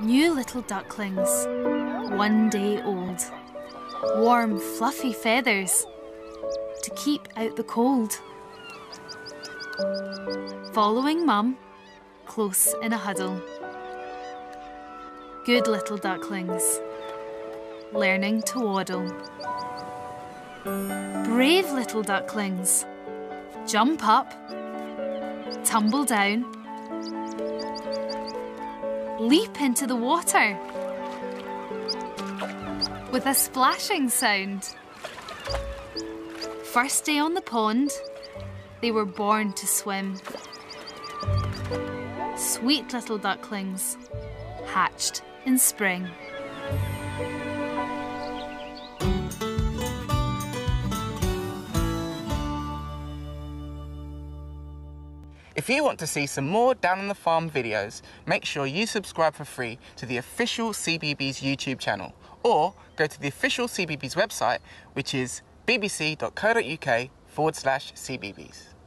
New little ducklings, one day old. Warm, fluffy feathers to keep out the cold. Following Mum, close in a huddle. Good little ducklings, learning to waddle. Brave little ducklings, jump up, tumble down, leap into the water with a splashing sound. First day on the pond, they were born to swim. Sweet little ducklings, hatched in spring. If you want to see some more Down on the Farm videos, make sure you subscribe for free to the official CBeebies YouTube channel or go to the official CBeebies website, which is bbc.co.uk forward slash CBeebies.